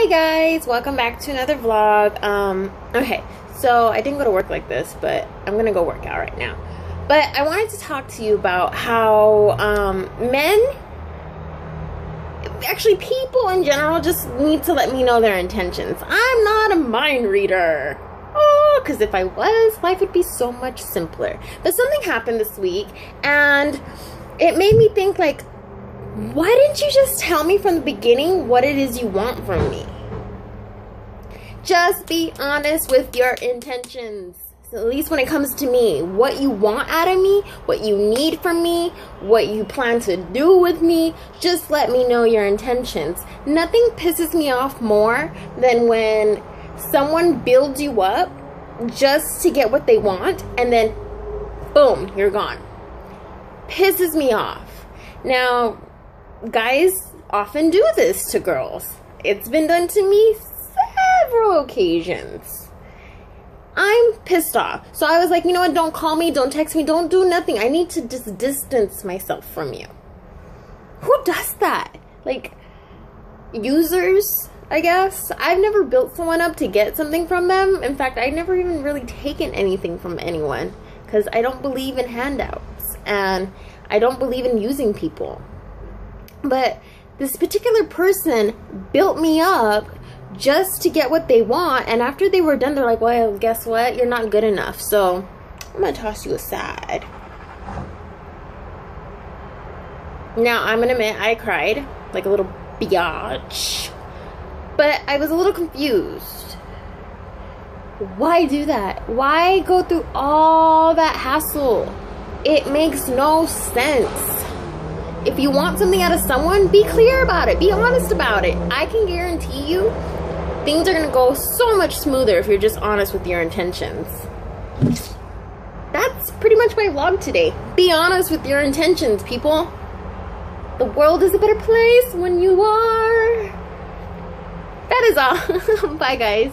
Hi guys, welcome back to another vlog. Um, okay, so I didn't go to work like this, but I'm gonna go work out right now. But I wanted to talk to you about how um, men, actually people in general, just need to let me know their intentions. I'm not a mind reader. Oh, because if I was, life would be so much simpler. But something happened this week, and it made me think like, why didn't you just tell me from the beginning what it is you want from me? Just be honest with your intentions. So at least when it comes to me, what you want out of me, what you need from me, what you plan to do with me, just let me know your intentions. Nothing pisses me off more than when someone builds you up just to get what they want and then boom, you're gone. Pisses me off. Now, guys often do this to girls. It's been done to me several occasions. I'm pissed off. So I was like, you know what? Don't call me. Don't text me. Don't do nothing. I need to just distance myself from you. Who does that? Like, users, I guess. I've never built someone up to get something from them. In fact, I've never even really taken anything from anyone because I don't believe in handouts and I don't believe in using people. But this particular person built me up just to get what they want. And after they were done, they're like, well, guess what? You're not good enough. So I'm going to toss you aside. Now, I'm going to admit, I cried like a little biatch. But I was a little confused. Why do that? Why go through all that hassle? It makes no sense if you want something out of someone, be clear about it. Be honest about it. I can guarantee you things are going to go so much smoother if you're just honest with your intentions. That's pretty much my vlog today. Be honest with your intentions, people. The world is a better place when you are. That is all. Bye, guys.